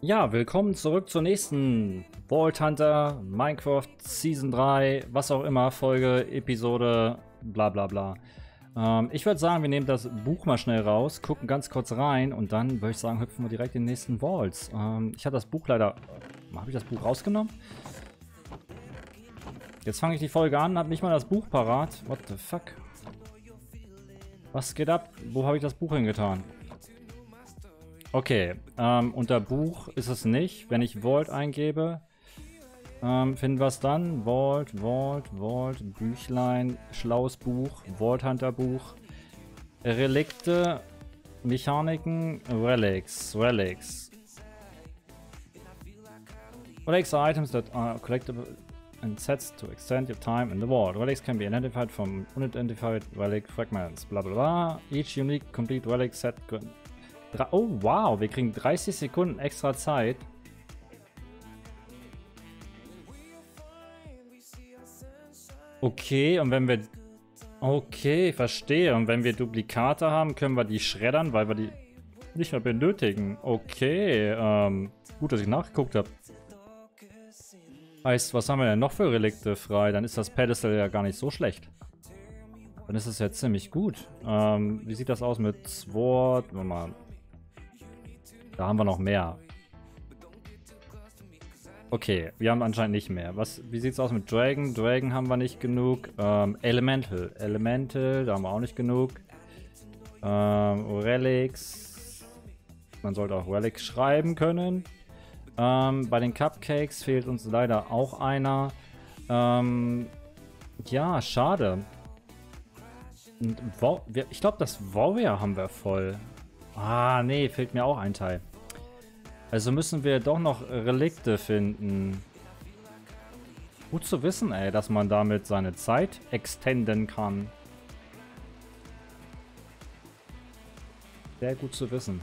Ja, willkommen zurück zur nächsten Vault Hunter, Minecraft Season 3, was auch immer, Folge, Episode, bla bla bla. Ähm, ich würde sagen, wir nehmen das Buch mal schnell raus, gucken ganz kurz rein und dann würde ich sagen, hüpfen wir direkt in den nächsten Vaults. Ähm, ich habe das Buch leider... Habe ich das Buch rausgenommen? Jetzt fange ich die Folge an, habe nicht mal das Buch parat. What the fuck? Was geht ab? Wo habe ich das Buch hingetan? Okay, ähm, unter Buch ist es nicht. Wenn ich Vault eingebe, ähm, finden wir es dann. Vault, Vault, Vault, Büchlein, schlaues Buch, Vault Hunter Buch, Relikte, Mechaniken, Relics, Relics. Relics are items that are collectible and sets to extend your time in the vault. Relics can be identified from unidentified relic fragments. Bla bla bla. Each unique complete relic set Oh, wow. Wir kriegen 30 Sekunden extra Zeit. Okay, und wenn wir... Okay, verstehe. Und wenn wir Duplikate haben, können wir die schreddern, weil wir die nicht mehr benötigen. Okay, ähm, gut, dass ich nachgeguckt habe. Heißt, was haben wir denn noch für Relikte frei? Dann ist das Pedestal ja gar nicht so schlecht. Dann ist es ja ziemlich gut. Ähm, wie sieht das aus mit Sword? Mal da haben wir noch mehr. Okay, wir haben anscheinend nicht mehr. Was, wie sieht's aus mit Dragon? Dragon haben wir nicht genug. Ähm, Elemental. Elemental, da haben wir auch nicht genug. Ähm, Relics. Man sollte auch Relics schreiben können. Ähm, bei den Cupcakes fehlt uns leider auch einer. Ähm, ja, schade. ich glaube, das Warrior haben wir voll. Ah, nee, fehlt mir auch ein Teil. Also müssen wir doch noch Relikte finden. Gut zu wissen, ey, dass man damit seine Zeit extenden kann. Sehr gut zu wissen.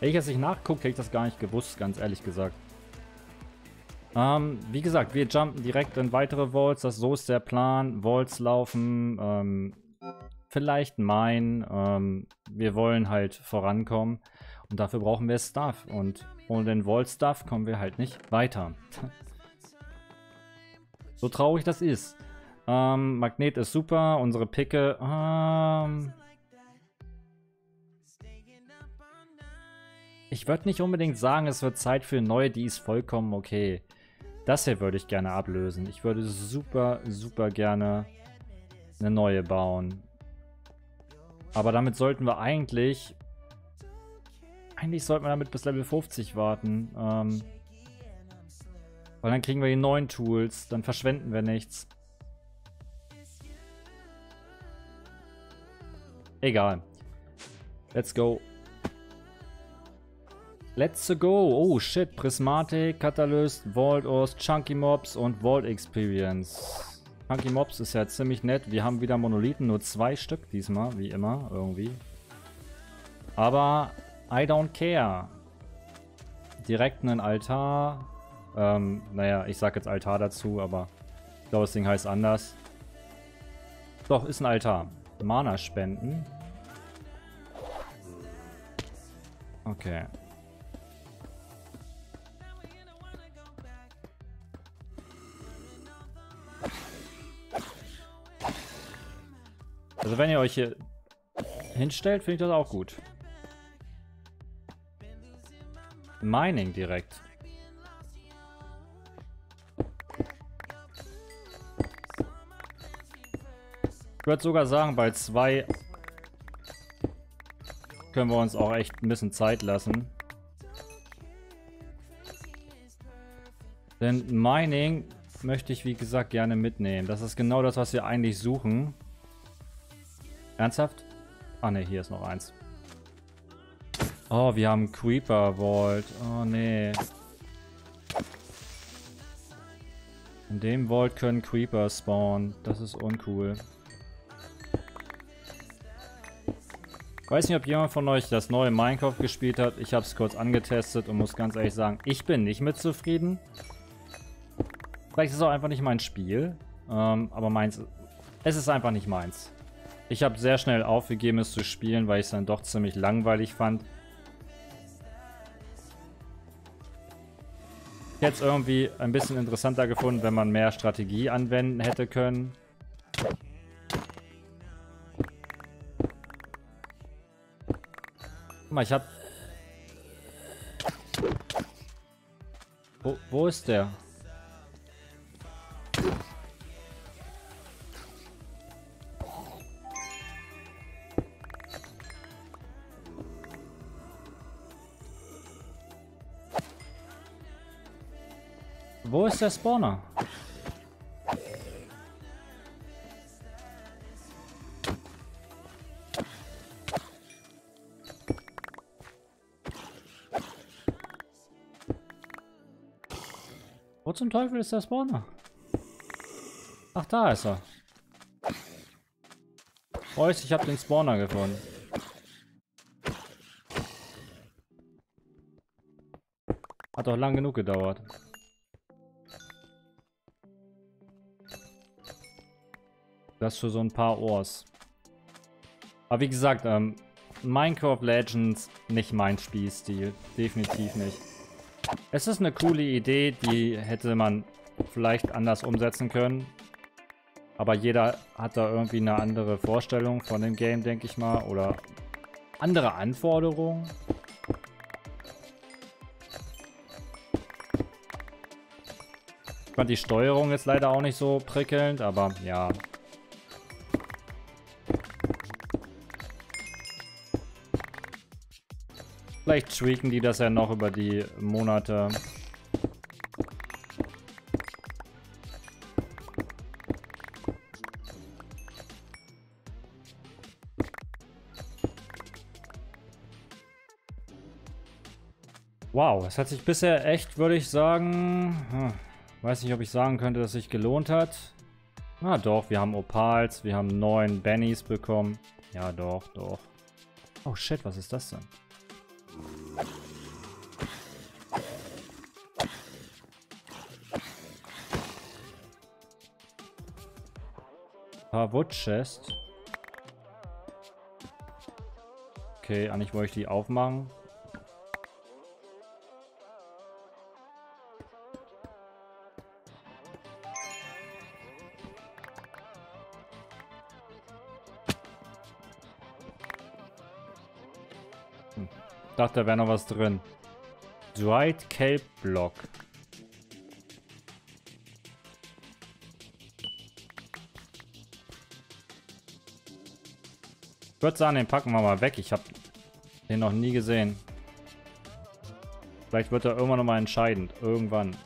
Hätte ich jetzt nicht nachguckt, hätte ich das gar nicht gewusst, ganz ehrlich gesagt. Ähm, wie gesagt, wir jumpen direkt in weitere Vaults. Das, so ist der Plan. Vaults laufen. Ähm, vielleicht mein. Ähm, wir wollen halt vorankommen. Und dafür brauchen wir Stuff. Und ohne den Vault Stuff kommen wir halt nicht weiter. so traurig das ist. Ähm, Magnet ist super. Unsere Picke. Ähm, ich würde nicht unbedingt sagen, es wird Zeit für neue, die ist vollkommen okay. Das hier würde ich gerne ablösen. Ich würde super, super gerne eine neue bauen. Aber damit sollten wir eigentlich eigentlich sollten wir damit bis Level 50 warten. Ähm, weil dann kriegen wir die neuen Tools. Dann verschwenden wir nichts. Egal. Let's go. Let's go. Oh shit. Prismatic, Catalyst, Vault Ores, Chunky Mobs und Vault Experience. Chunky Mobs ist ja ziemlich nett. Wir haben wieder Monolithen, nur zwei Stück diesmal, wie immer, irgendwie. Aber I don't care. Direkt einen Altar. Ähm, naja, ich sag jetzt Altar dazu, aber ich glaube, das Ding heißt anders. Doch, ist ein Altar. Mana spenden. Okay. Also wenn ihr euch hier hinstellt, finde ich das auch gut. Mining direkt. Ich würde sogar sagen, bei zwei können wir uns auch echt ein bisschen Zeit lassen. Denn Mining möchte ich, wie gesagt, gerne mitnehmen. Das ist genau das, was wir eigentlich suchen. Ernsthaft? Ah ne, hier ist noch eins. Oh, wir haben Creeper Vault. Oh, nee. In dem Vault können Creeper spawnen. Das ist uncool. Weiß nicht, ob jemand von euch das neue Minecraft gespielt hat. Ich habe es kurz angetestet und muss ganz ehrlich sagen, ich bin nicht mit zufrieden. Vielleicht ist es auch einfach nicht mein Spiel. Ähm, aber meins, es ist einfach nicht meins. Ich habe sehr schnell aufgegeben, es zu spielen, weil ich es dann doch ziemlich langweilig fand. Es irgendwie ein bisschen interessanter gefunden, wenn man mehr Strategie anwenden hätte können. Guck mal, ich hab... Wo, wo ist der? Ist der Spawner? Wo zum Teufel ist der Spawner? Ach, da ist er. Boys, ich habe den Spawner gefunden. Hat doch lang genug gedauert. Das für so ein paar Ohrs. Aber wie gesagt, ähm, Minecraft Legends nicht mein Spielstil. Definitiv nicht. Es ist eine coole Idee, die hätte man vielleicht anders umsetzen können. Aber jeder hat da irgendwie eine andere Vorstellung von dem Game, denke ich mal. Oder andere Anforderungen. Ich fand die Steuerung jetzt leider auch nicht so prickelnd, aber ja, Vielleicht tweaken die das ja noch über die Monate. Wow, es hat sich bisher echt, würde ich sagen, hm, weiß nicht, ob ich sagen könnte, dass sich gelohnt hat. Na doch, wir haben Opals, wir haben neun Bennies bekommen. Ja, doch, doch. Oh shit, was ist das denn? Paar Wood Chest. Okay, eigentlich wollte ich die aufmachen. Dachte, da wäre noch was drin. Dried Kelp Block. Ich würde sagen, den packen wir mal weg. Ich habe den noch nie gesehen. Vielleicht wird er irgendwann nochmal entscheidend. Irgendwann.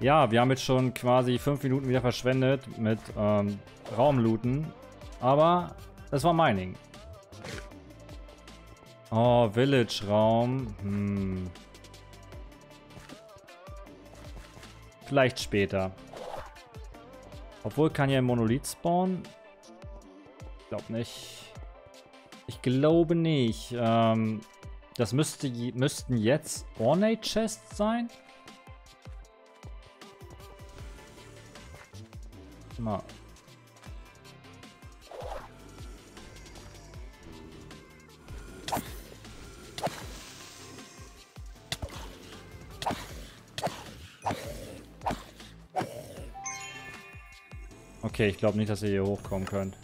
Ja, wir haben jetzt schon quasi fünf Minuten wieder verschwendet mit ähm, Raumlooten. Aber es war Mining. Oh, Village-Raum. Hm. Vielleicht später. Obwohl, kann hier ein Monolith spawnen? Ich glaube nicht. Ich glaube nicht. Ähm, das müsste, müssten jetzt Ornate Chests sein? Mal. Okay, ich glaube nicht, dass ihr hier hochkommen könnt.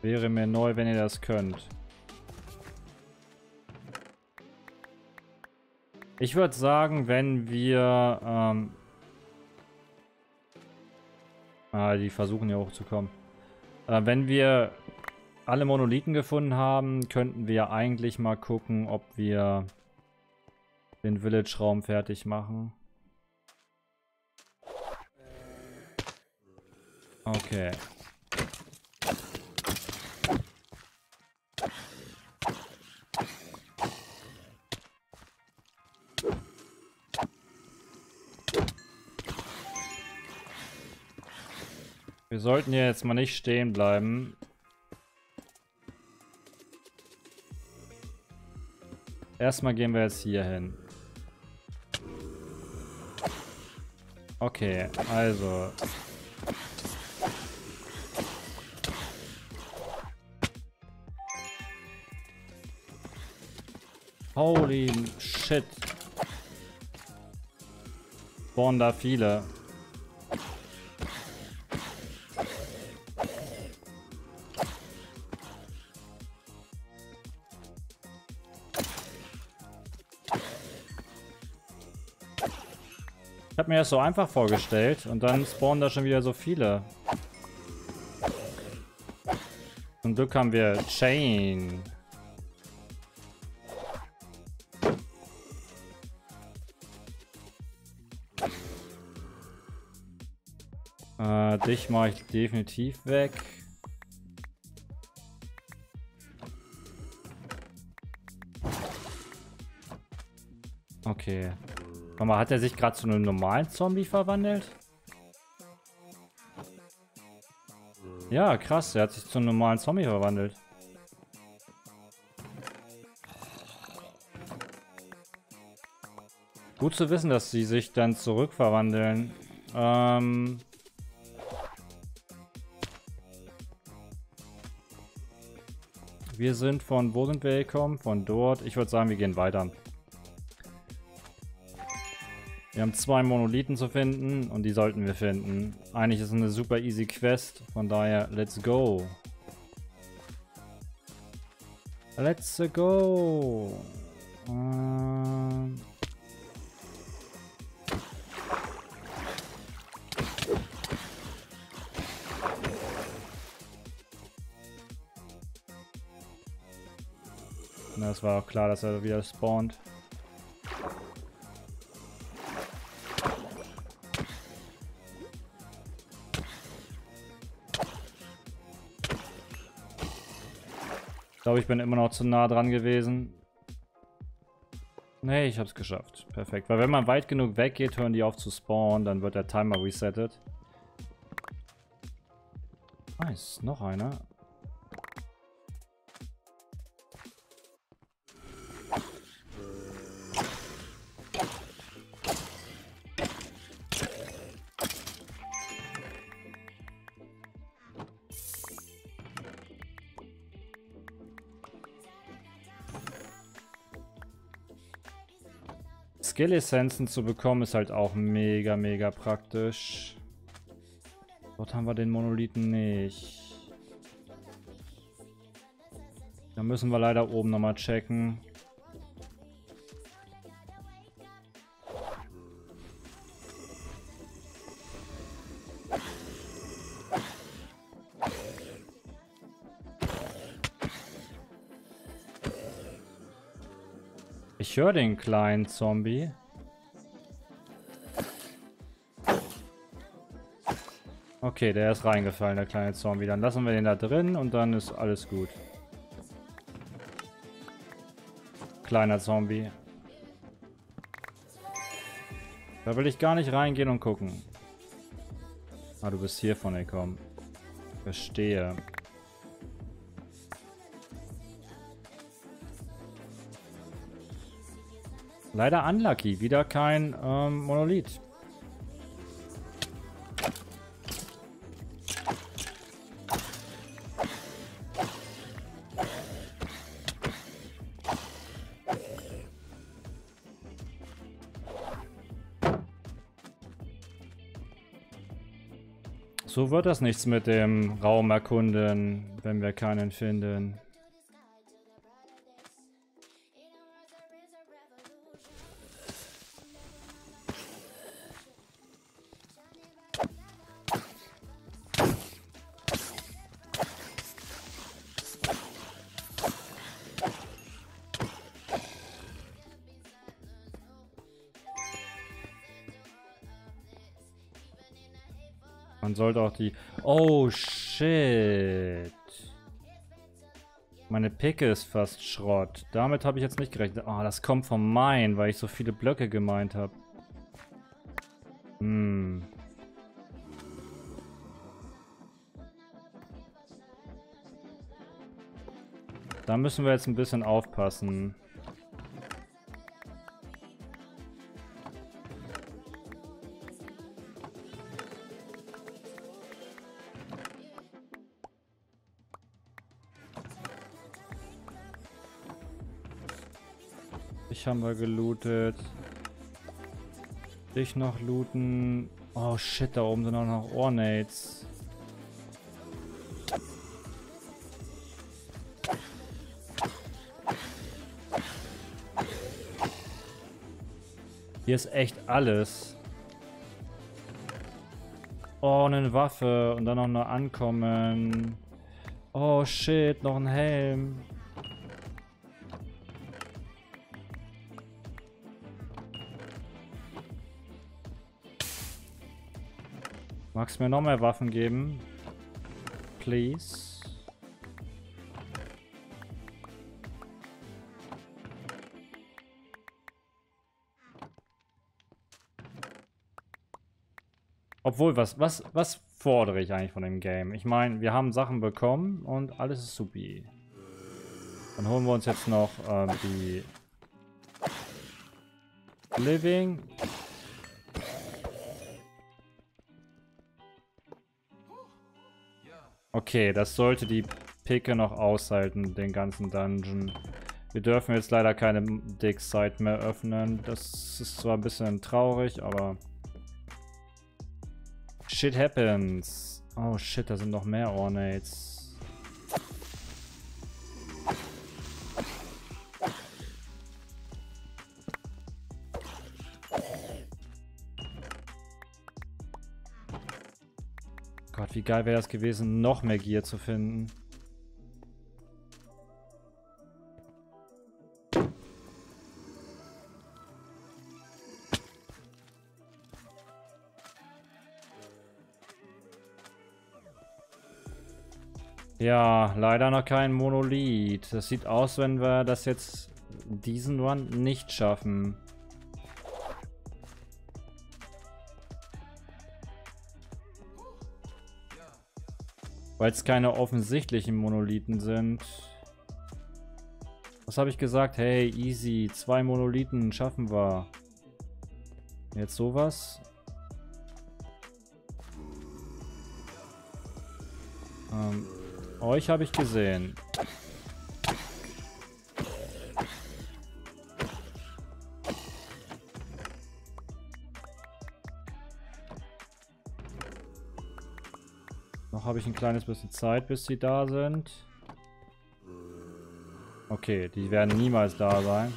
Wäre mir neu, wenn ihr das könnt. Ich würde sagen, wenn wir... Ähm ah, die versuchen hier hochzukommen. Äh, wenn wir alle Monolithen gefunden haben, könnten wir eigentlich mal gucken, ob wir den Village-Raum fertig machen. Okay. Wir sollten hier jetzt mal nicht stehen bleiben. Erstmal gehen wir jetzt hier hin. Okay, also Holy shit. Spawnen da viele. Ich habe mir das so einfach vorgestellt und dann spawnen da schon wieder so viele. Zum Glück haben wir Chain. Dich mache ich definitiv weg. Okay. Warte mal, hat er sich gerade zu einem normalen Zombie verwandelt? Ja, krass, er hat sich zu einem normalen Zombie verwandelt. Gut zu wissen, dass sie sich dann zurückverwandeln. Ähm... Wir sind von, wo sind wir gekommen? Von dort. Ich würde sagen, wir gehen weiter. Wir haben zwei Monolithen zu finden und die sollten wir finden. Eigentlich ist es eine super easy Quest, von daher let's go. Let's go. Ähm War auch klar, dass er wieder spawnt. Ich glaube, ich bin immer noch zu nah dran gewesen. Nee, ich hab's geschafft. Perfekt. Weil wenn man weit genug weggeht, hören die auf zu spawnen, dann wird der Timer resettet. Nice, noch einer. Skill-Essenzen zu bekommen, ist halt auch mega, mega praktisch. Dort haben wir den Monolithen nicht. Da müssen wir leider oben nochmal checken. Ich höre den kleinen Zombie. Okay, der ist reingefallen, der kleine Zombie. Dann lassen wir den da drin und dann ist alles gut. Kleiner Zombie. Da will ich gar nicht reingehen und gucken. Ah, du bist hier von gekommen. Verstehe. Leider unlucky. Wieder kein ähm, Monolith. So wird das nichts mit dem Raum erkunden, wenn wir keinen finden. Man sollte auch die... Oh, shit. Meine Picke ist fast Schrott. Damit habe ich jetzt nicht gerechnet. Oh, das kommt vom Main, weil ich so viele Blöcke gemeint habe. Hm. Da müssen wir jetzt ein bisschen aufpassen. Dich haben wir gelootet. Dich noch looten. Oh shit, da oben sind auch noch Ornates. Hier ist echt alles. Oh, eine Waffe und dann noch eine Ankommen. Oh shit, noch ein Helm. Magst du mir noch mehr Waffen geben? Please. Obwohl, was, was, was fordere ich eigentlich von dem Game? Ich meine, wir haben Sachen bekommen und alles ist supi. Dann holen wir uns jetzt noch äh, die Living. Okay, das sollte die Picke noch aushalten, den ganzen Dungeon. Wir dürfen jetzt leider keine Dig-Site mehr öffnen. Das ist zwar ein bisschen traurig, aber... Shit happens. Oh shit, da sind noch mehr Ornates. Wie geil wäre das gewesen, noch mehr Gear zu finden. Ja, leider noch kein Monolith. Das sieht aus, wenn wir das jetzt diesen Run nicht schaffen. Weil es keine offensichtlichen Monolithen sind. Was habe ich gesagt? Hey, easy. Zwei Monolithen schaffen wir. Jetzt sowas. Ähm, euch habe ich gesehen. Habe ich ein kleines bisschen Zeit, bis sie da sind. Okay, die werden niemals da sein.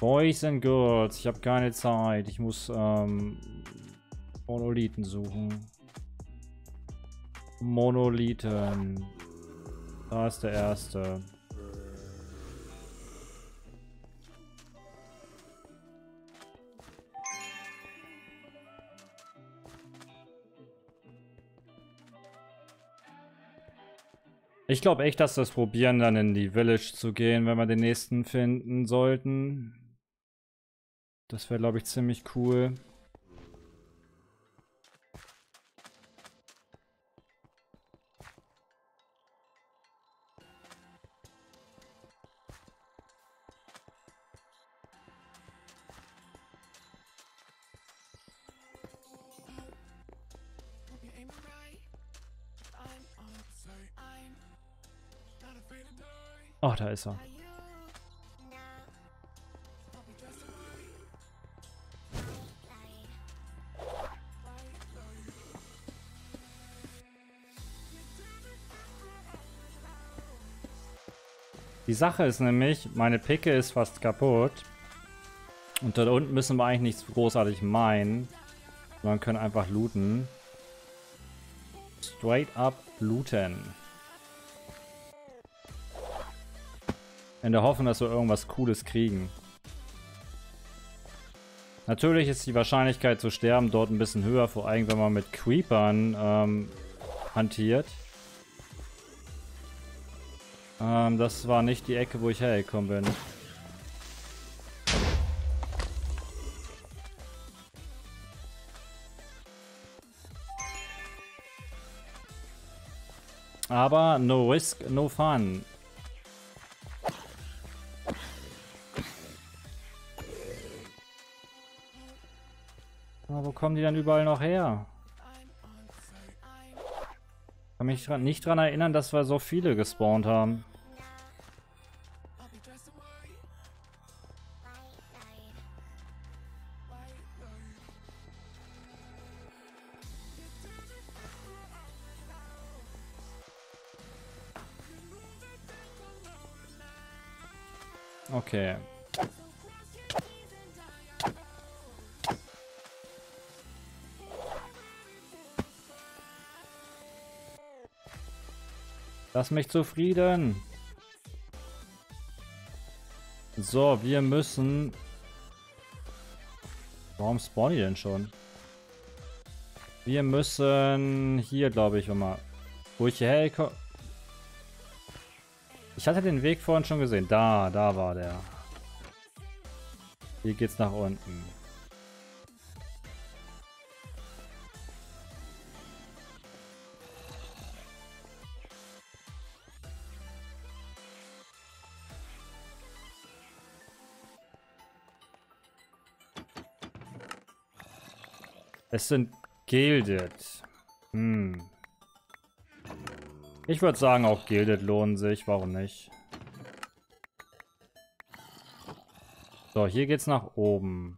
Boys and Girls, ich habe keine Zeit. Ich muss ähm, Monolithen suchen. Monolithen. Da ist der erste. Ich glaube echt, dass wir es probieren, dann in die Village zu gehen, wenn wir den nächsten finden sollten. Das wäre, glaube ich, ziemlich cool. Ist er. Die Sache ist nämlich, meine Picke ist fast kaputt. Und da unten müssen wir eigentlich nichts großartig meinen. Man können einfach looten. Straight up looten. In der Hoffnung, dass wir irgendwas Cooles kriegen. Natürlich ist die Wahrscheinlichkeit zu sterben dort ein bisschen höher, vor allem wenn man mit Creepern ähm, hantiert. Ähm, das war nicht die Ecke, wo ich hergekommen bin. Aber no risk, no fun. Kommen die dann überall noch her? Kann mich dran, nicht daran erinnern, dass wir so viele gespawnt haben. Okay. Lass mich zufrieden. So, wir müssen... Warum spawnen die denn schon? Wir müssen hier, glaube ich, immer... Wo ich hierher komme... Ich hatte den Weg vorhin schon gesehen. Da, da war der. Hier geht's nach unten. Es sind Gilded. Hm. Ich würde sagen, auch Gilded lohnen sich. Warum nicht? So, hier geht's nach oben.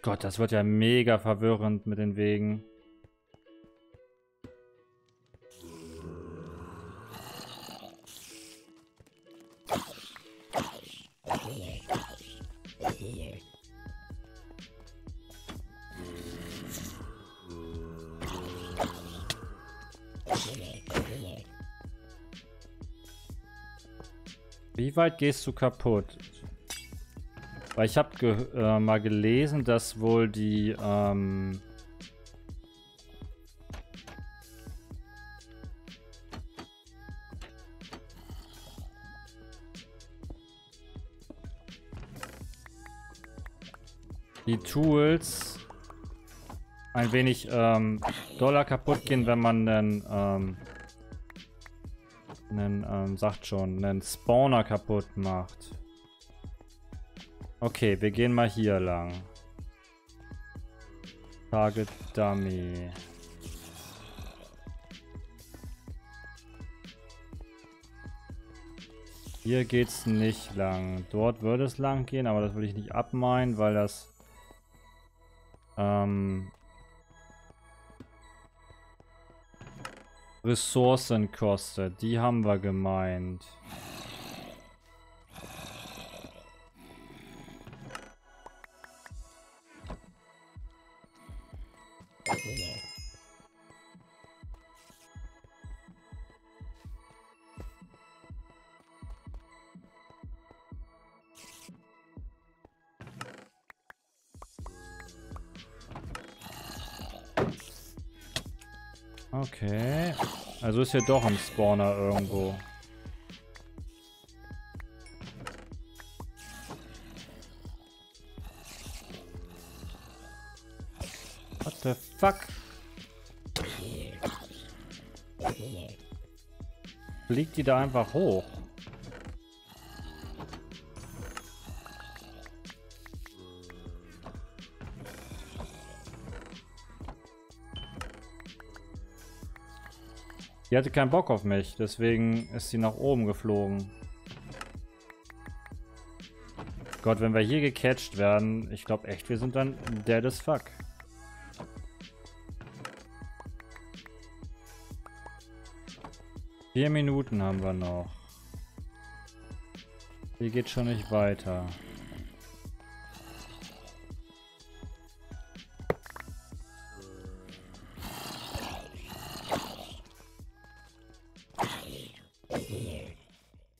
Gott, das wird ja mega verwirrend mit den Wegen. Weit gehst du kaputt? Weil ich habe ge äh, mal gelesen, dass wohl die ähm, die Tools ein wenig ähm, doller kaputt gehen, wenn man einen ähm, einen, ähm, sagt schon, einen Spawner kaputt macht. Okay, wir gehen mal hier lang. Target Dummy. Hier geht's nicht lang. Dort würde es lang gehen, aber das will ich nicht abmeinen, weil das ähm, Ressourcen kostet. Die haben wir gemeint. Also ist hier doch ein Spawner irgendwo. What the fuck? Fliegt die da einfach hoch? Die hatte keinen Bock auf mich, deswegen ist sie nach oben geflogen. Gott, wenn wir hier gecatcht werden, ich glaube echt, wir sind dann dead as fuck. Vier Minuten haben wir noch. Hier geht schon nicht weiter.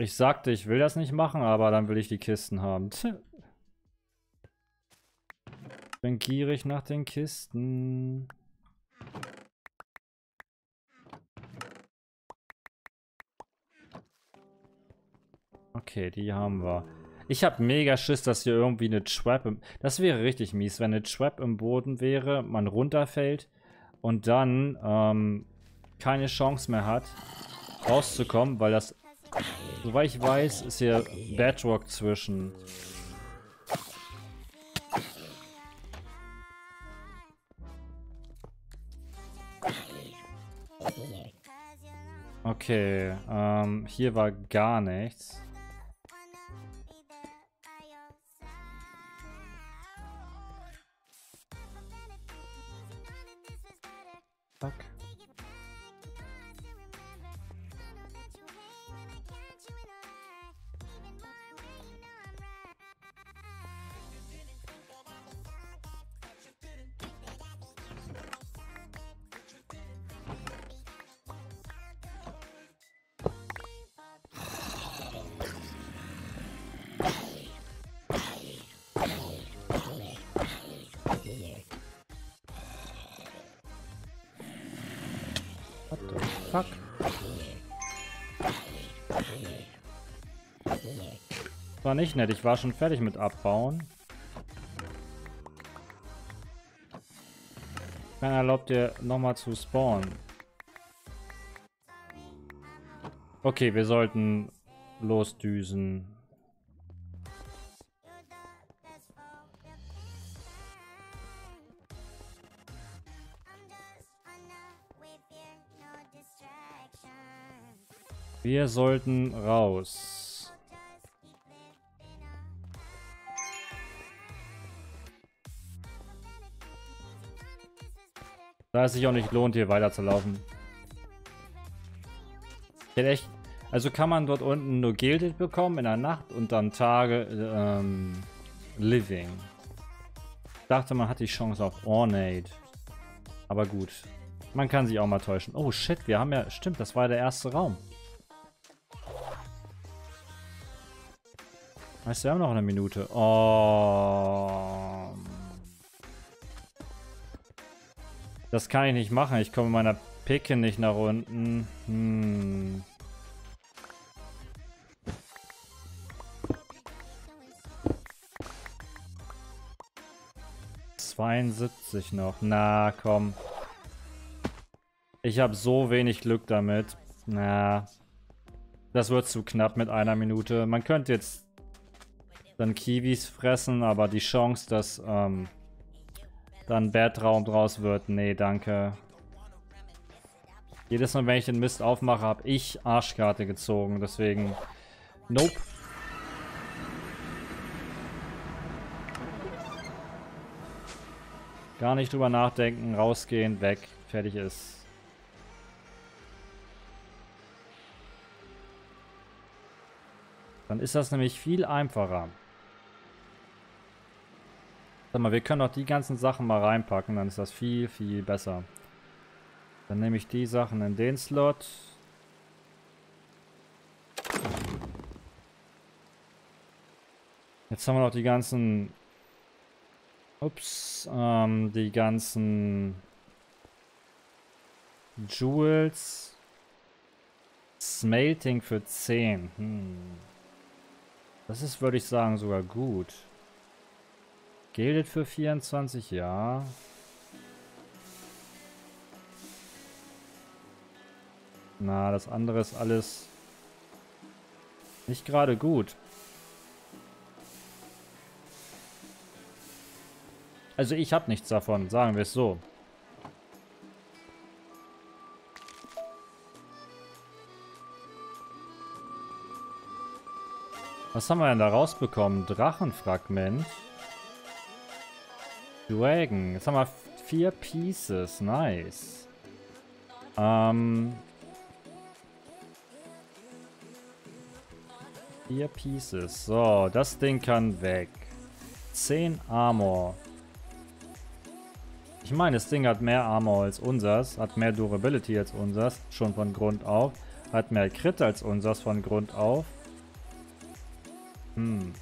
Ich sagte, ich will das nicht machen, aber dann will ich die Kisten haben. Bin gierig nach den Kisten. Okay, die haben wir. Ich habe mega Schiss, dass hier irgendwie eine Trap im... Das wäre richtig mies, wenn eine Trap im Boden wäre, man runterfällt und dann ähm, keine Chance mehr hat, rauszukommen, weil das Soweit ich weiß, ist hier Bedrock zwischen. Okay, ähm, hier war gar nichts. War nicht nett, ich war schon fertig mit abbauen. Keiner erlaubt dir nochmal zu spawnen. Okay, wir sollten losdüsen. Wir sollten raus. Da es sich auch nicht lohnt, hier weiterzulaufen. Ich. Also kann man dort unten nur Gilded bekommen in der Nacht und dann Tage ähm, Living. Ich dachte, man hat die Chance auf Ornate. Aber gut. Man kann sich auch mal täuschen. Oh shit, wir haben ja... Stimmt, das war der erste Raum. Weißt du, wir haben noch eine Minute. Oh. Das kann ich nicht machen. Ich komme meiner Picke nicht nach unten. Hm. ...72 noch. Na, komm. Ich habe so wenig Glück damit. Na. Das wird zu knapp mit einer Minute. Man könnte jetzt dann Kiwis fressen, aber die Chance, dass ähm, dann Badraum draus wird, nee, danke. Jedes Mal, wenn ich den Mist aufmache, habe ich Arschkarte gezogen, deswegen nope. Gar nicht drüber nachdenken, rausgehen, weg, fertig ist. Dann ist das nämlich viel einfacher. Sag mal, wir können doch die ganzen Sachen mal reinpacken, dann ist das viel, viel besser. Dann nehme ich die Sachen in den Slot. Jetzt haben wir noch die ganzen... Ups, ähm, die ganzen... Jewels. Smelting für 10. Hm. Das ist, würde ich sagen, sogar gut. Gildet für 24, ja. Na, das andere ist alles nicht gerade gut. Also ich habe nichts davon, sagen wir es so. Was haben wir denn da rausbekommen? Drachenfragment. Dragon. Jetzt haben wir vier Pieces. Nice. Ähm. Vier Pieces. So, das Ding kann weg. Zehn Armor. Ich meine, das Ding hat mehr Armor als unsers, hat mehr Durability als unsers, schon von Grund auf, hat mehr Crit als unsers von Grund auf. Hm.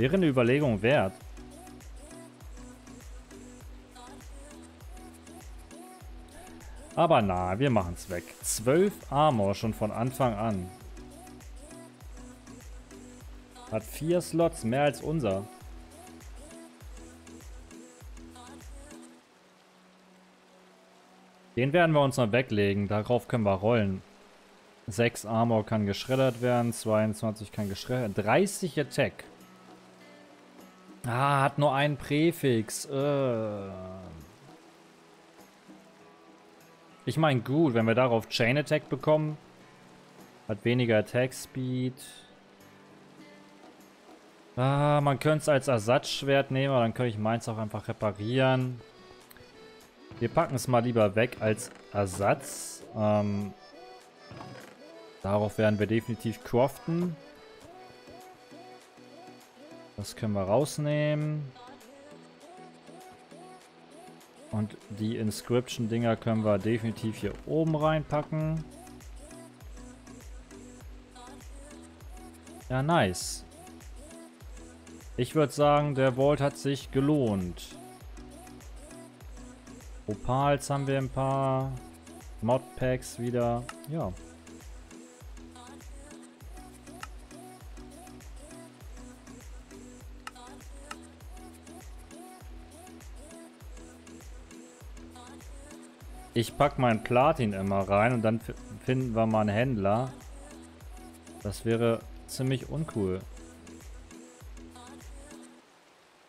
Wäre eine Überlegung wert. Aber na, wir machen es weg. 12 Armor schon von Anfang an. Hat vier Slots, mehr als unser. Den werden wir uns noch weglegen. Darauf können wir rollen. 6 Armor kann geschreddert werden, 22 kann geschreddert werden, 30 Attack. Ah, hat nur einen Präfix. Äh. Ich meine, gut, wenn wir darauf Chain Attack bekommen, hat weniger Attack Speed. Ah, man könnte es als Ersatzschwert nehmen, aber dann könnte ich meins auch einfach reparieren. Wir packen es mal lieber weg als Ersatz. Ähm, darauf werden wir definitiv craften. Das können wir rausnehmen. Und die Inscription-Dinger können wir definitiv hier oben reinpacken. Ja, nice. Ich würde sagen, der Vault hat sich gelohnt. Opals haben wir ein paar. Modpacks wieder. Ja. Ich pack mein Platin immer rein und dann finden wir mal einen Händler. Das wäre ziemlich uncool.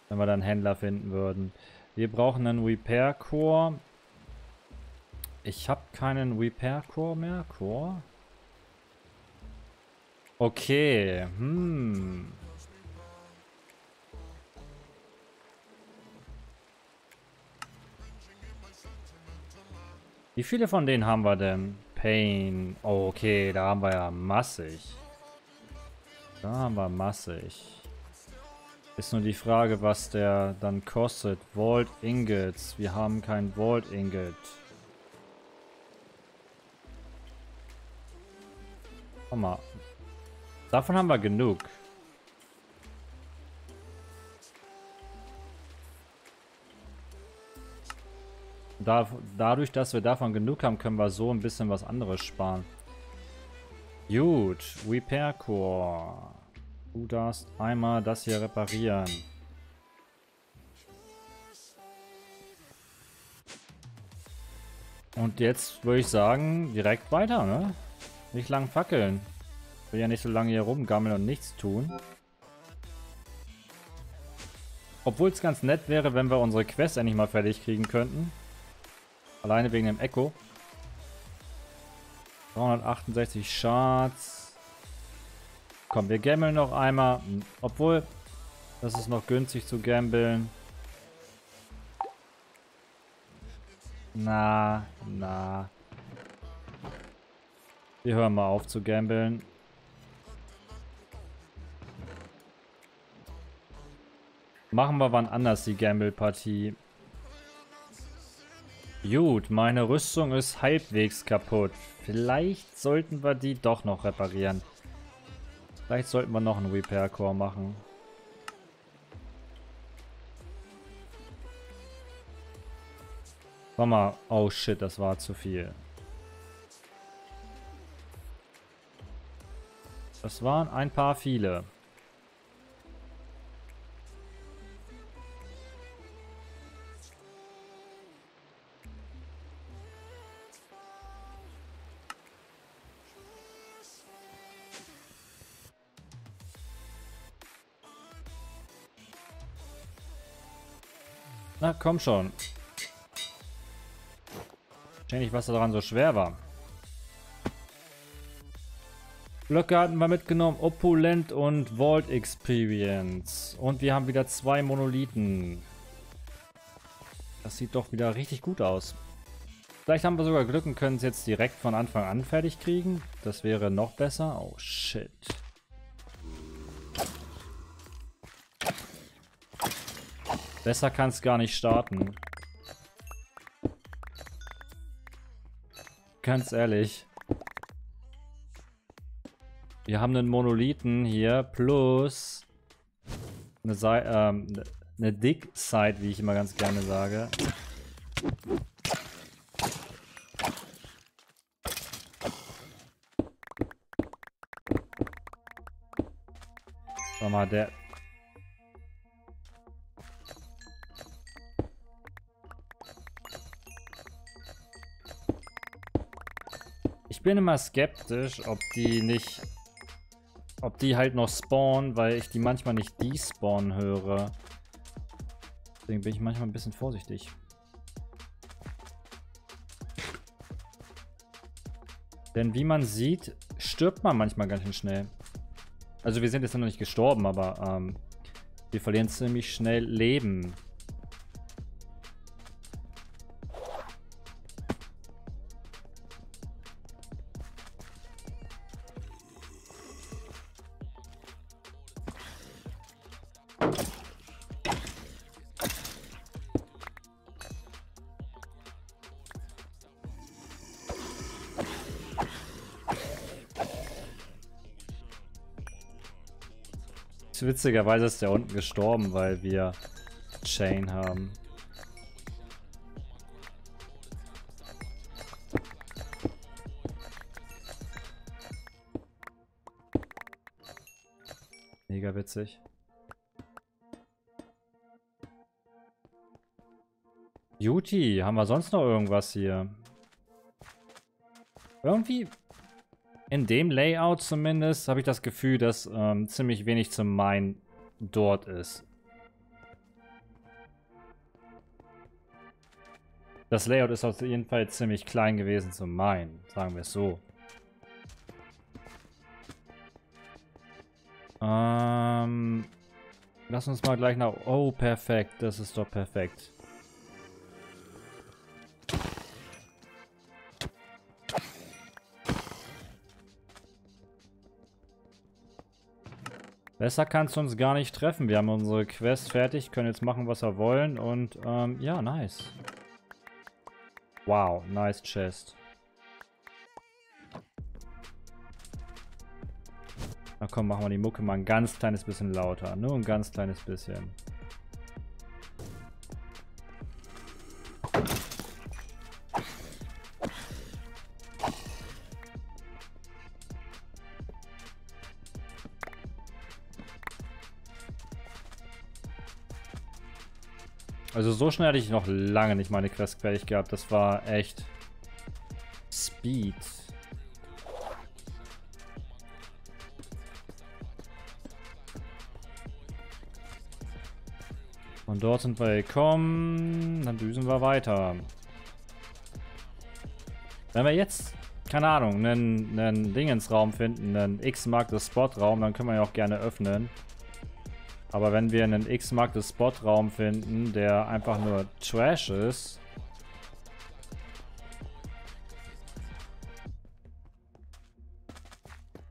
Wenn wir dann Händler finden würden. Wir brauchen einen Repair Core. Ich habe keinen Repair Core mehr. Core? Okay. Hm. Wie viele von denen haben wir denn? Pain. Oh, okay, da haben wir ja massig. Da haben wir massig. Ist nur die Frage, was der dann kostet. Vault Ingots. Wir haben kein Vault Ingot. Guck mal. Davon haben wir genug. Da, dadurch, dass wir davon genug haben, können wir so ein bisschen was anderes sparen. Gut, Repair Core. Du darfst einmal das hier reparieren. Und jetzt würde ich sagen, direkt weiter, ne? Nicht lang fackeln. Ich will ja nicht so lange hier rumgammeln und nichts tun. Obwohl es ganz nett wäre, wenn wir unsere Quest endlich mal fertig kriegen könnten. Alleine wegen dem Echo. 368 Shards. Komm, wir gammeln noch einmal. Obwohl, das ist noch günstig zu gambeln. Na, na. Wir hören mal auf zu gambeln. Machen wir wann anders die Gamble-Partie. Gut, meine Rüstung ist halbwegs kaputt. Vielleicht sollten wir die doch noch reparieren. Vielleicht sollten wir noch einen Repair Core machen. Warte mal. Oh shit, das war zu viel. Das waren ein paar viele. Komm schon. Ich nicht, was daran so schwer war. Blöcke hatten wir mitgenommen. Opulent und Vault Experience. Und wir haben wieder zwei Monolithen. Das sieht doch wieder richtig gut aus. Vielleicht haben wir sogar Glück und können es jetzt direkt von Anfang an fertig kriegen. Das wäre noch besser. Oh, shit. Besser kann es gar nicht starten. Ganz ehrlich. Wir haben einen Monolithen hier plus eine, Se ähm, eine Dig Side, wie ich immer ganz gerne sage. Schau mal, der, Ich bin immer skeptisch, ob die nicht... Ob die halt noch spawnen, weil ich die manchmal nicht despawnen höre. Deswegen bin ich manchmal ein bisschen vorsichtig. Denn wie man sieht, stirbt man manchmal ganz schön schnell. Also wir sind jetzt noch nicht gestorben, aber ähm, wir verlieren ziemlich schnell Leben. Witzigerweise ist der unten gestorben, weil wir Chain haben. Mega witzig. Beauty, haben wir sonst noch irgendwas hier? Irgendwie in dem Layout zumindest habe ich das Gefühl, dass ähm, ziemlich wenig zum Mine dort ist. Das Layout ist auf jeden Fall ziemlich klein gewesen zum Mine, sagen wir es so. Ähm, lass uns mal gleich nach... Oh, perfekt, das ist doch perfekt. Besser kannst du uns gar nicht treffen. Wir haben unsere Quest fertig, können jetzt machen, was wir wollen und ähm, ja, nice. Wow, nice Chest. Na komm, machen wir die Mucke mal ein ganz kleines bisschen lauter. Nur ein ganz kleines bisschen. So schnell hatte ich noch lange nicht meine Quest fertig gehabt. Das war echt Speed. Und dort sind wir gekommen. Dann düsen wir weiter. Wenn wir jetzt, keine Ahnung, einen, einen Dingensraum finden, einen X-Mark des Spot-Raum, dann können wir ja auch gerne öffnen. Aber wenn wir einen X-Mark des Spot-Raum finden, der einfach nur Trash ist,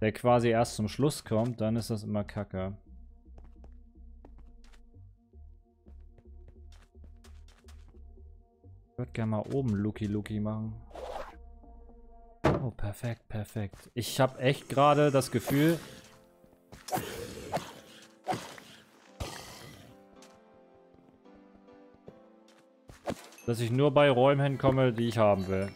der quasi erst zum Schluss kommt, dann ist das immer kacke. Ich würde gerne mal oben Lucky Lucky machen. Oh, perfekt, perfekt. Ich habe echt gerade das Gefühl, dass ich nur bei Räumen hinkomme, die ich haben will.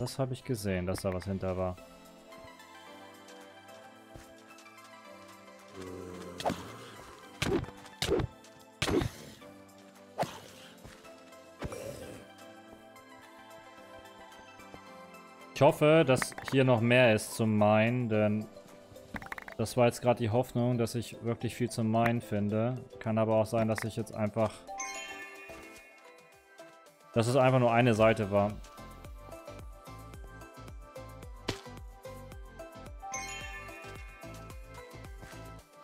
Das habe ich gesehen, dass da was hinter war. Ich hoffe, dass hier noch mehr ist zum Mine, denn das war jetzt gerade die Hoffnung, dass ich wirklich viel zum Mine finde. Kann aber auch sein, dass ich jetzt einfach... Dass es einfach nur eine Seite war.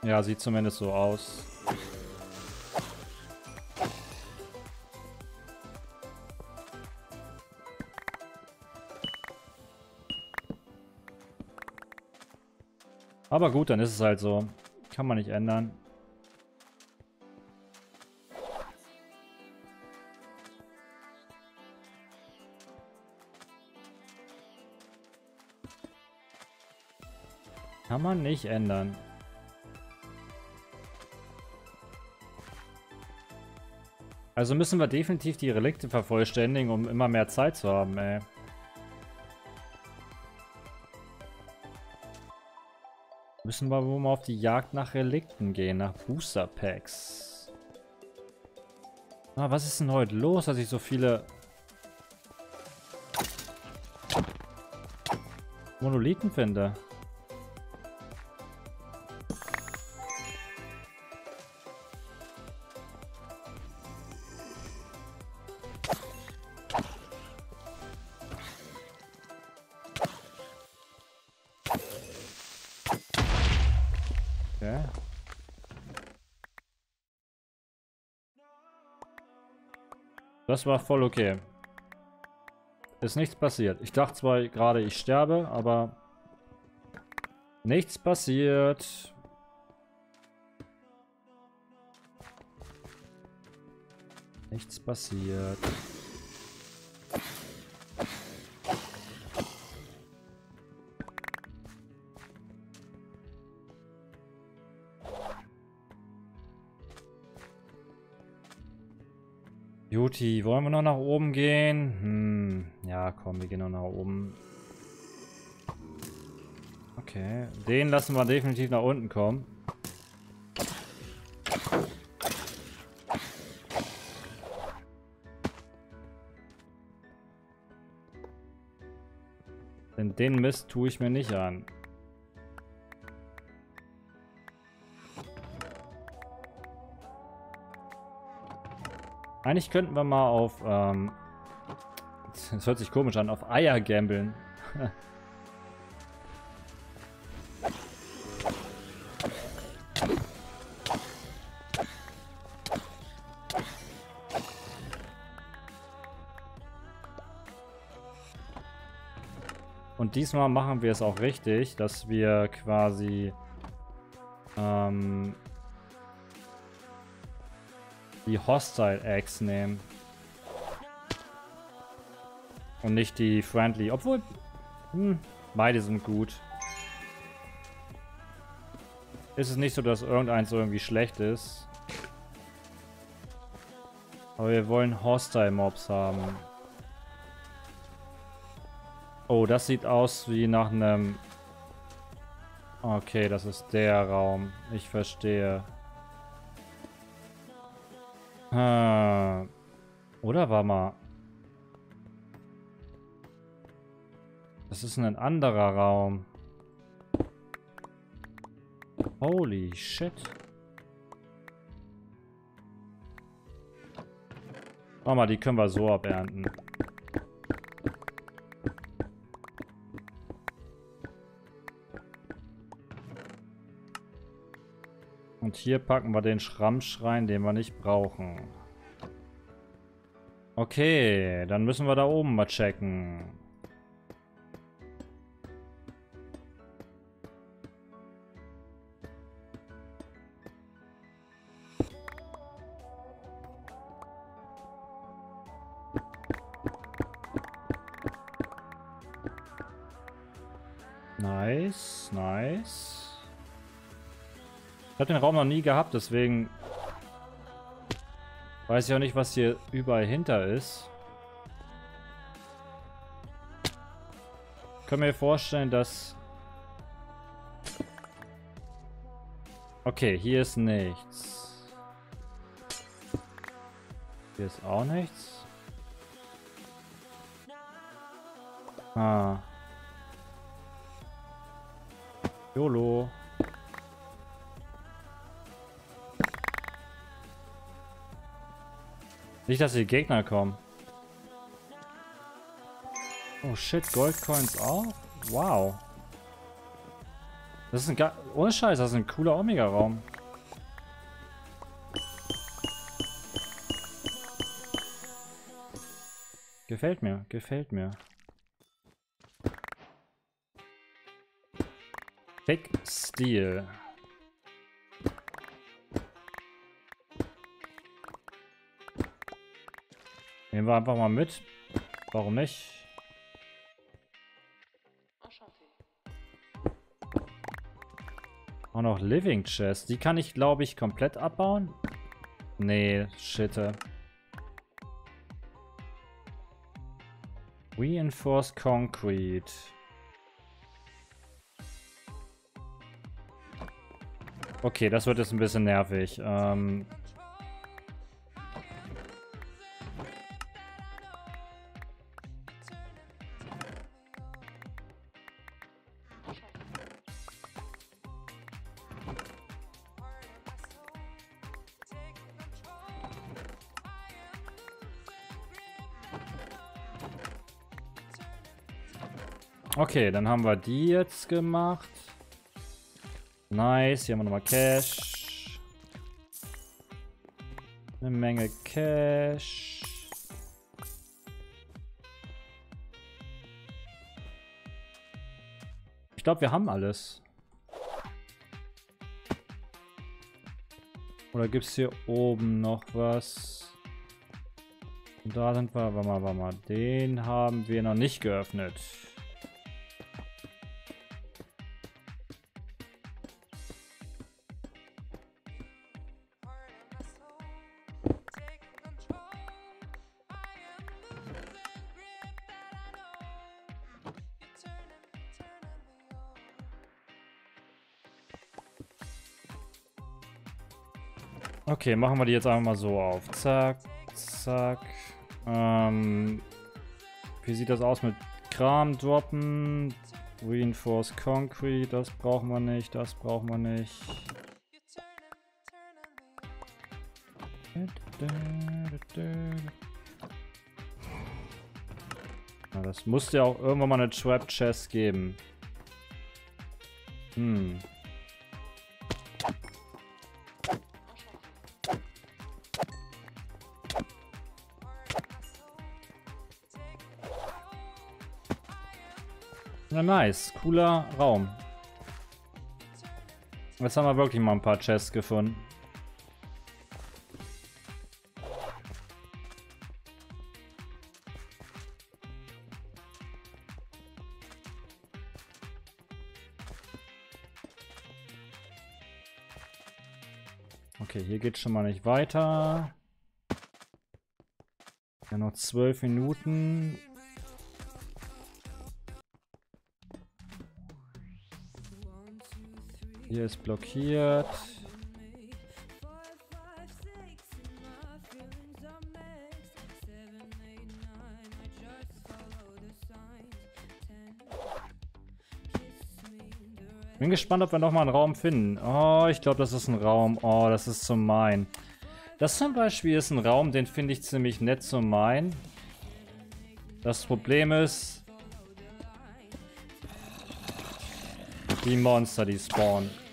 Ja, sieht zumindest so aus. Aber gut, dann ist es halt so. Kann man nicht ändern. Kann man nicht ändern. Also müssen wir definitiv die Relikte vervollständigen, um immer mehr Zeit zu haben, ey. Müssen wir wohl mal auf die Jagd nach Relikten gehen, nach Booster Packs. Ah, was ist denn heute los, dass ich so viele Monolithen finde? Das war voll okay. Ist nichts passiert. Ich dachte zwar gerade, ich sterbe, aber nichts passiert. Nichts passiert. Juti, wollen wir noch nach oben gehen? Hm, ja, komm, wir gehen noch nach oben. Okay, den lassen wir definitiv nach unten kommen. Denn den Mist tue ich mir nicht an. Eigentlich könnten wir mal auf, ähm, das hört sich komisch an, auf Eier gambeln. Und diesmal machen wir es auch richtig, dass wir quasi ähm, die Hostile Eggs nehmen. Und nicht die Friendly. Obwohl, hm, beide sind gut. Ist es nicht so, dass irgendeins irgendwie schlecht ist. Aber wir wollen Hostile Mobs haben. Oh, das sieht aus wie nach einem... Okay, das ist der Raum. Ich verstehe. Hm. Oder war mal... Das ist ein anderer Raum. Holy shit. Warte mal, die können wir so abernten. Und hier packen wir den Schramsch rein, den wir nicht brauchen. Okay, dann müssen wir da oben mal checken. Nice, nice. Ich habe den Raum noch nie gehabt, deswegen weiß ich auch nicht, was hier überall hinter ist. Ich kann mir vorstellen, dass... Okay, hier ist nichts. Hier ist auch nichts. Ah. YOLO. Nicht, dass die Gegner kommen. Oh shit, Goldcoins auch? Wow. Das ist ein... Ohne Scheiß, das ist ein cooler Omega-Raum. Gefällt mir, gefällt mir. Fake Steel. Nehmen wir einfach mal mit. Warum nicht? Auch noch Living Chest. Die kann ich, glaube ich, komplett abbauen. Nee, shit. Reinforced Concrete. Okay, das wird jetzt ein bisschen nervig. Ähm Okay, dann haben wir die jetzt gemacht. Nice, hier haben wir nochmal Cash. Eine Menge Cash. Ich glaube, wir haben alles. Oder gibt es hier oben noch was? Und da sind wir, warte mal, warte mal. Den haben wir noch nicht geöffnet. Okay, machen wir die jetzt einfach mal so auf. Zack, zack. Ähm, wie sieht das aus mit Kram droppen? Reinforced Concrete, das brauchen wir nicht, das brauchen wir nicht. Na, das musste ja auch irgendwann mal eine Trap Chest geben. Hm. Na nice, cooler Raum. Jetzt haben wir wirklich mal ein paar Chests gefunden. Okay, hier geht schon mal nicht weiter. Ja, noch zwölf Minuten. Hier ist blockiert. Bin gespannt, ob wir nochmal einen Raum finden. Oh, ich glaube, das ist ein Raum. Oh, das ist zum Main. Das zum Beispiel ist ein Raum, den finde ich ziemlich nett zum Main. Das Problem ist, die Monster, die spawnen.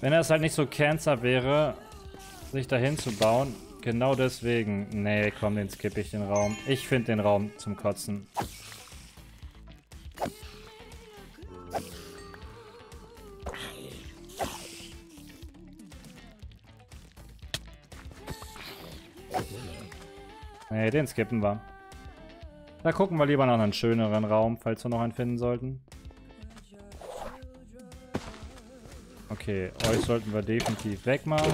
Wenn es halt nicht so Cancer wäre, sich dahin zu bauen. Genau deswegen. Nee, komm, den skippe ich den Raum. Ich finde den Raum zum Kotzen. Nee, den skippen wir. Da gucken wir lieber nach einem schöneren Raum, falls wir noch einen finden sollten. Okay, euch sollten wir definitiv wegmachen.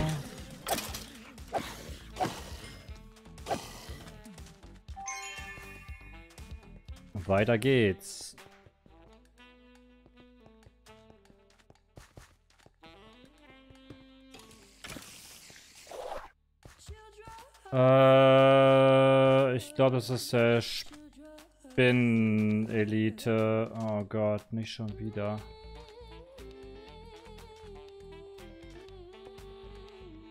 Weiter geht's. Äh, ich glaube, das ist der Spin-Elite. Oh Gott, nicht schon wieder.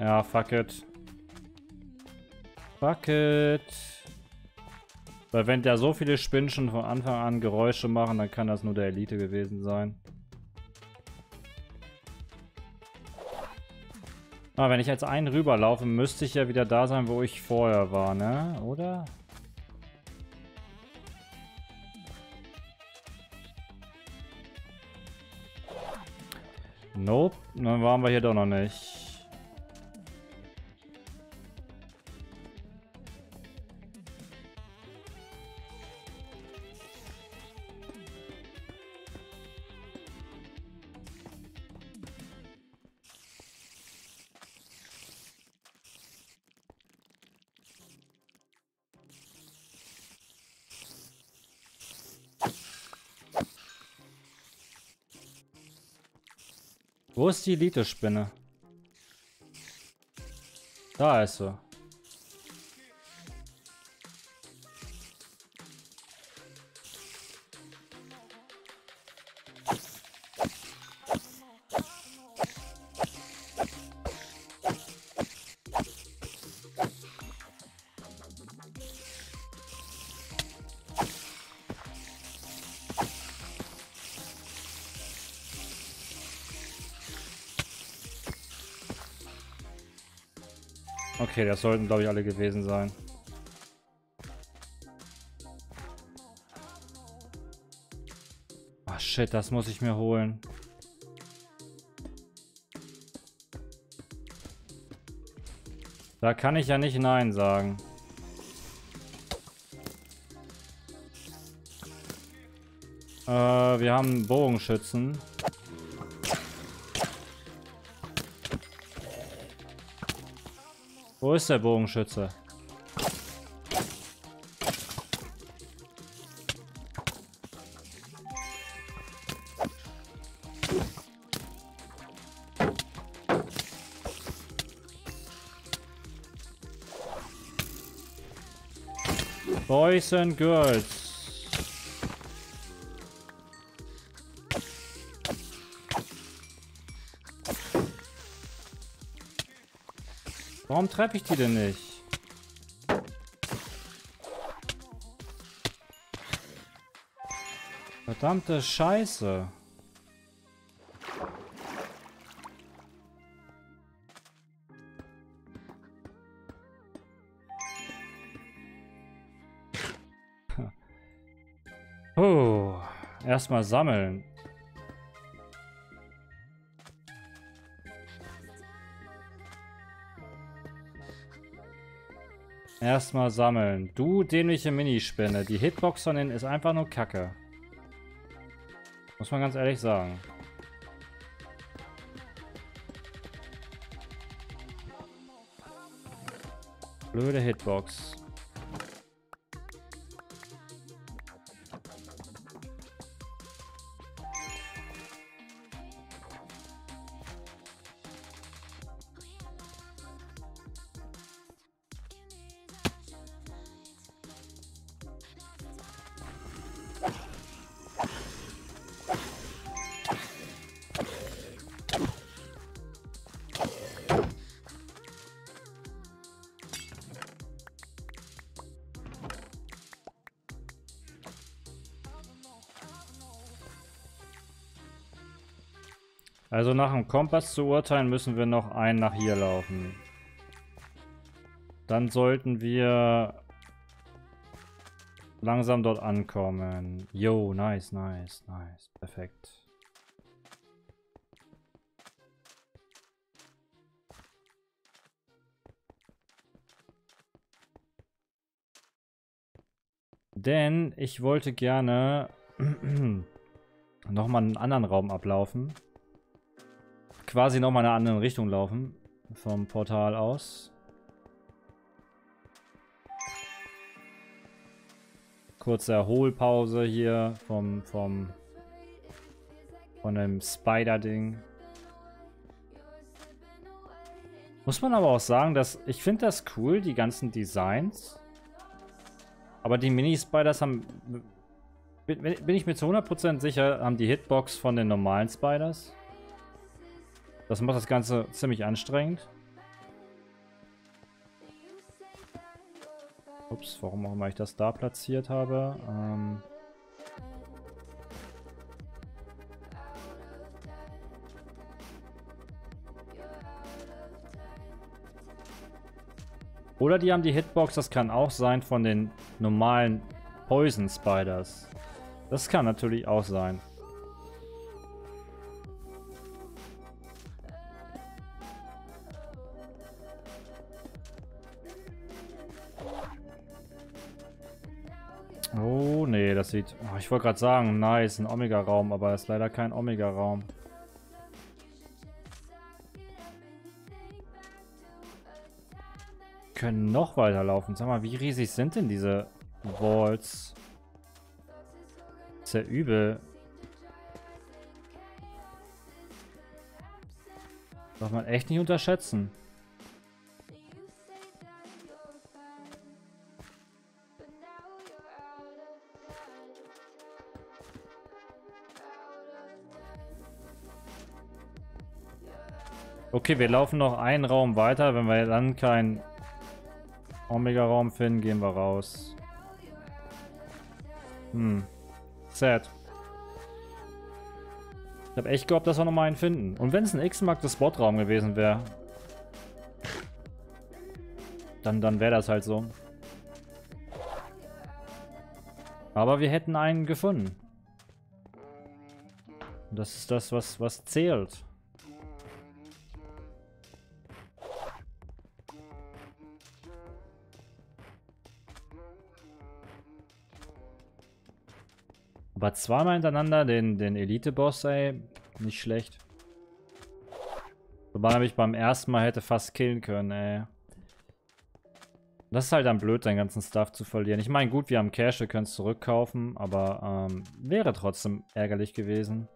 Ja, fuck it. Fuck it. Weil wenn da so viele Spinnen schon von Anfang an Geräusche machen, dann kann das nur der Elite gewesen sein. Aber wenn ich als einen rüberlaufe, müsste ich ja wieder da sein, wo ich vorher war, ne? Oder? Nope, dann waren wir hier doch noch nicht. Wo ist die Elite-Spinne? Da ist sie. Okay, das sollten, glaube ich, alle gewesen sein. Ah, shit, das muss ich mir holen. Da kann ich ja nicht Nein sagen. Äh, wir haben Bogenschützen. Wo ist der Bogenschütze? Boys and Girls. Warum treffe ich die denn nicht? Verdammte Scheiße. Oh, erstmal sammeln. Erstmal sammeln. Du dämliche Minispinne. Die Hitbox von denen ist einfach nur Kacke. Muss man ganz ehrlich sagen. Blöde Hitbox. Nach dem Kompass zu urteilen, müssen wir noch einen nach hier laufen. Dann sollten wir langsam dort ankommen. Yo, nice, nice, nice. Perfekt. Denn ich wollte gerne nochmal einen anderen Raum ablaufen quasi nochmal in einer anderen Richtung laufen. Vom Portal aus. Kurze Erholpause hier vom, vom, von dem Spider-Ding. Muss man aber auch sagen, dass ich finde das cool, die ganzen Designs. Aber die Mini-Spiders haben, bin ich mir zu 100% sicher, haben die Hitbox von den normalen Spiders. Das macht das Ganze ziemlich anstrengend. Ups, warum auch immer ich das da platziert habe. Ähm Oder die haben die Hitbox, das kann auch sein von den normalen Poison Spiders. Das kann natürlich auch sein. Oh, nee, das sieht... Oh, ich wollte gerade sagen, nice, ein Omega-Raum, aber das ist leider kein Omega-Raum. Können noch weiterlaufen. Sag mal, wie riesig sind denn diese Walls? Ist ja übel. Darf man echt nicht unterschätzen. Okay, wir laufen noch einen Raum weiter. Wenn wir dann keinen Omega-Raum finden, gehen wir raus. Hm. Sad. Ich habe echt gehofft, dass wir nochmal einen finden. Und wenn es ein X-Mark des Spot-Raum gewesen wäre, dann, dann wäre das halt so. Aber wir hätten einen gefunden. Und das ist das, was, was zählt. Aber zweimal hintereinander den, den Elite-Boss, ey, nicht schlecht. Wobei er mich beim ersten Mal hätte fast killen können, ey. Das ist halt dann blöd, seinen ganzen Stuff zu verlieren. Ich meine, gut, wir haben Cash, wir können es zurückkaufen, aber ähm, wäre trotzdem ärgerlich gewesen.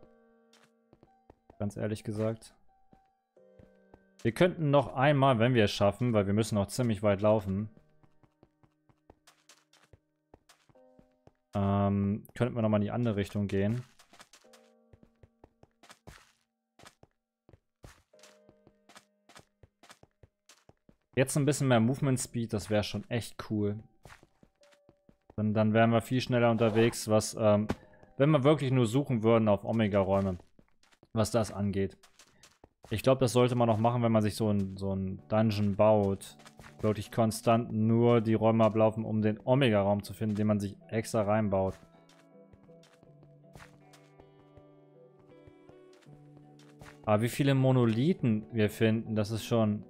Ganz ehrlich gesagt. Wir könnten noch einmal, wenn wir es schaffen, weil wir müssen noch ziemlich weit laufen, Ähm, könnten wir nochmal in die andere Richtung gehen. Jetzt ein bisschen mehr Movement Speed, das wäre schon echt cool. Dann, dann wären wir viel schneller unterwegs, was, ähm, wenn wir wirklich nur suchen würden auf Omega-Räume, was das angeht. Ich glaube, das sollte man noch machen, wenn man sich so ein, so ein Dungeon baut wirklich konstant nur die Räume ablaufen, um den Omega-Raum zu finden, den man sich extra reinbaut. Aber wie viele Monolithen wir finden, das ist schon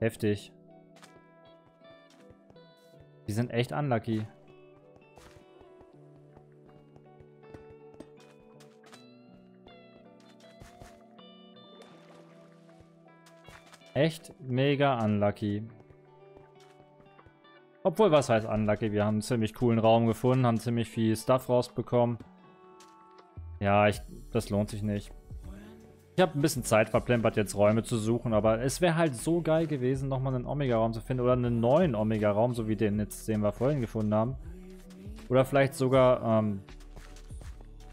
heftig. Die sind echt unlucky. Echt mega unlucky. Obwohl, was heißt unlucky? Wir haben einen ziemlich coolen Raum gefunden, haben ziemlich viel Stuff rausbekommen. Ja, ich, das lohnt sich nicht. Ich habe ein bisschen Zeit verplempert, jetzt Räume zu suchen, aber es wäre halt so geil gewesen, nochmal einen Omega-Raum zu finden oder einen neuen Omega-Raum, so wie den jetzt, den wir vorhin gefunden haben. Oder vielleicht sogar ähm,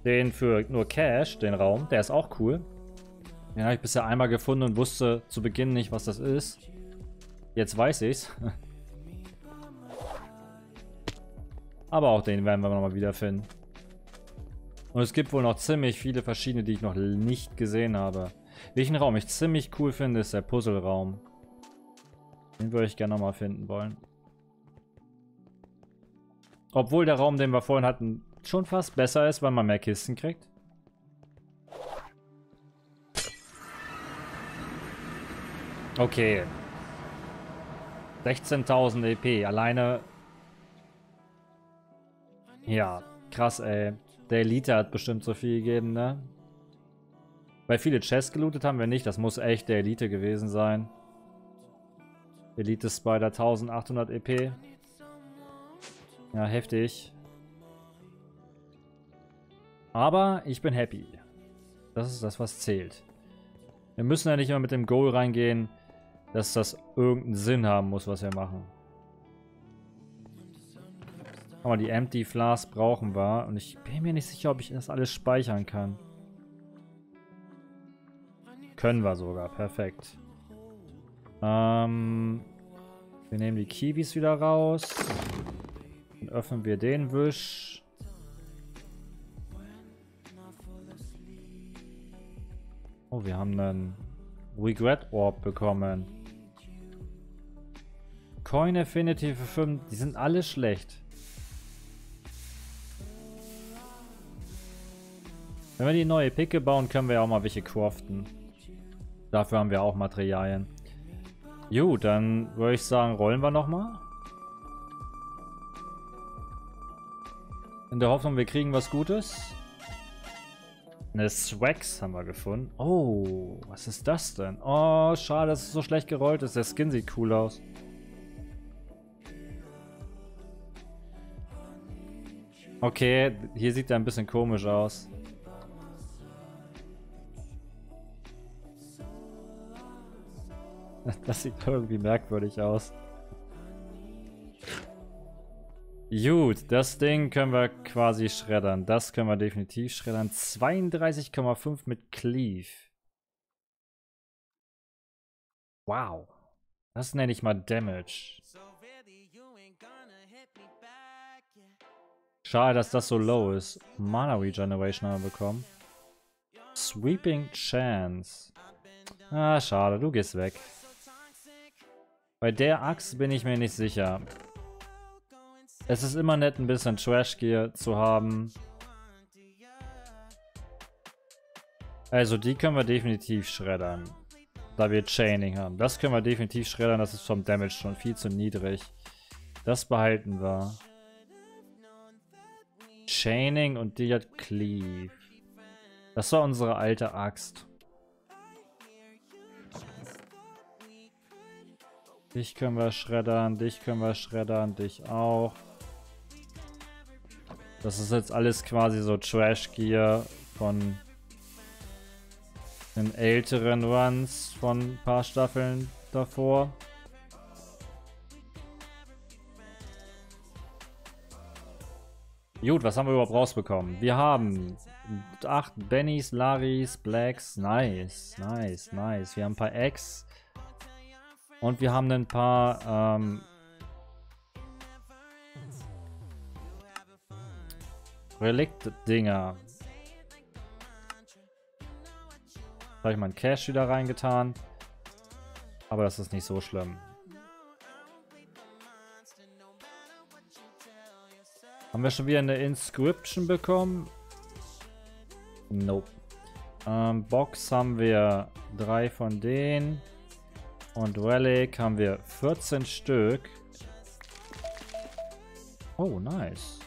den für nur Cash, den Raum, der ist auch cool. Den habe ich bisher einmal gefunden und wusste zu Beginn nicht, was das ist. Jetzt weiß ich's. Aber auch den werden wir nochmal wiederfinden. Und es gibt wohl noch ziemlich viele verschiedene, die ich noch nicht gesehen habe. Welchen Raum ich ziemlich cool finde, ist der Puzzle-Raum. Den würde ich gerne nochmal finden wollen. Obwohl der Raum, den wir vorhin hatten, schon fast besser ist, weil man mehr Kisten kriegt. Okay. 16.000 EP. Alleine... Ja, krass, ey. Der Elite hat bestimmt so viel gegeben, ne? Weil viele Chests gelootet haben wir nicht. Das muss echt der Elite gewesen sein. Elite Spider 1800 EP. Ja, heftig. Aber ich bin happy. Das ist das, was zählt. Wir müssen ja nicht immer mit dem Goal reingehen dass das irgendeinen Sinn haben muss, was wir machen. Aber die Empty Flask brauchen wir. Und ich bin mir nicht sicher, ob ich das alles speichern kann. Können wir sogar. Perfekt. Ähm, wir nehmen die Kiwis wieder raus. Dann öffnen wir den Wisch. Oh, wir haben einen Regret Orb bekommen. Coin Affinity für 5. Die sind alle schlecht. Wenn wir die neue Picke bauen, können wir ja auch mal welche craften. Dafür haben wir auch Materialien. Gut, dann würde ich sagen, rollen wir nochmal. In der Hoffnung, wir kriegen was Gutes. Eine Swax haben wir gefunden. Oh, was ist das denn? Oh, schade, dass es so schlecht gerollt ist. Der Skin sieht cool aus. Okay, hier sieht er ein bisschen komisch aus. Das sieht irgendwie merkwürdig aus. Gut, das Ding können wir quasi schreddern. Das können wir definitiv schreddern. 32,5 mit Cleave. Wow. Das nenne ich mal Damage. Schade, dass das so low ist. Mana Regeneration haben wir bekommen. Sweeping Chance. Ah, schade, du gehst weg. Bei der Axt bin ich mir nicht sicher. Es ist immer nett, ein bisschen Trash Gear zu haben. Also die können wir definitiv schreddern. Da wir Chaining haben. Das können wir definitiv schreddern. Das ist vom Damage schon viel zu niedrig. Das behalten wir. Chaining und die Cleave. Das war unsere alte Axt. Dich können wir schreddern, dich können wir schreddern, dich auch. Das ist jetzt alles quasi so Trash Gear von den älteren Runs von ein paar Staffeln davor. Gut, was haben wir überhaupt rausbekommen? Wir haben 8 Bennys, Laris, Blacks. Nice, nice, nice. Wir haben ein paar Eggs. Und wir haben ein paar ähm, Relikt-Dinger. Habe ich mal einen Cash wieder reingetan. Aber das ist nicht so schlimm. Haben wir schon wieder eine Inscription bekommen? Nope. Ähm, Box haben wir drei von denen. Und Relic haben wir 14 Stück. Oh, nice.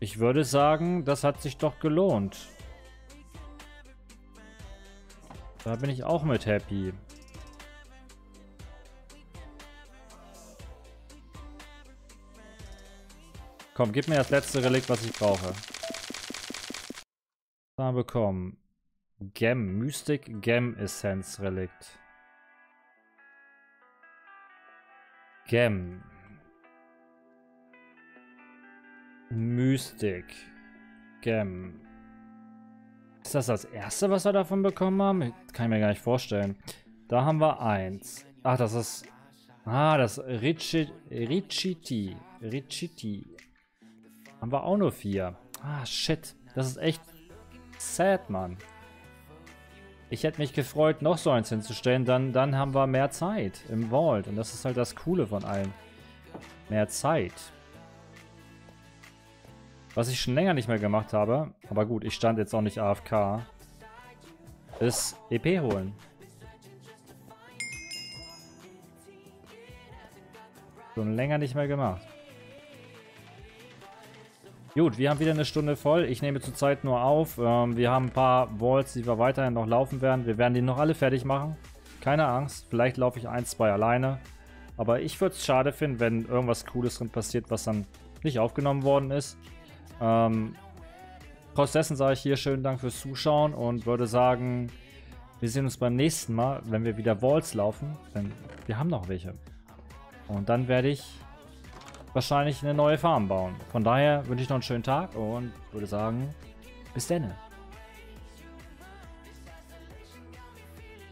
Ich würde sagen, das hat sich doch gelohnt. Da bin ich auch mit happy. Komm, gib mir das letzte Relikt, was ich brauche. Da bekommen. Gem, Mystic Gem Essenz Relikt. Gem. Mystic. Gem. Ist das das erste, was wir davon bekommen haben? Kann ich mir gar nicht vorstellen. Da haben wir eins. Ach, das ist... Ah, das Richiti. Richiti. Haben wir auch nur vier. Ah, shit. Das ist echt sad, Mann. Ich hätte mich gefreut, noch so eins hinzustellen. Dann, dann haben wir mehr Zeit im Vault. Und das ist halt das Coole von allem. Mehr Zeit. Was ich schon länger nicht mehr gemacht habe, aber gut, ich stand jetzt auch nicht AFK, ist EP holen. Schon länger nicht mehr gemacht. Gut, wir haben wieder eine Stunde voll. Ich nehme zurzeit nur auf. Ähm, wir haben ein paar Walls, die wir weiterhin noch laufen werden. Wir werden die noch alle fertig machen. Keine Angst, vielleicht laufe ich ein, zwei alleine. Aber ich würde es schade finden, wenn irgendwas Cooles drin passiert, was dann nicht aufgenommen worden ist. Ähm, trotz dessen sage ich hier schönen Dank fürs Zuschauen und würde sagen, wir sehen uns beim nächsten Mal, wenn wir wieder Walls laufen. Denn wir haben noch welche. Und dann werde ich wahrscheinlich eine neue Farm bauen. Von daher wünsche ich noch einen schönen Tag und würde sagen, bis dann.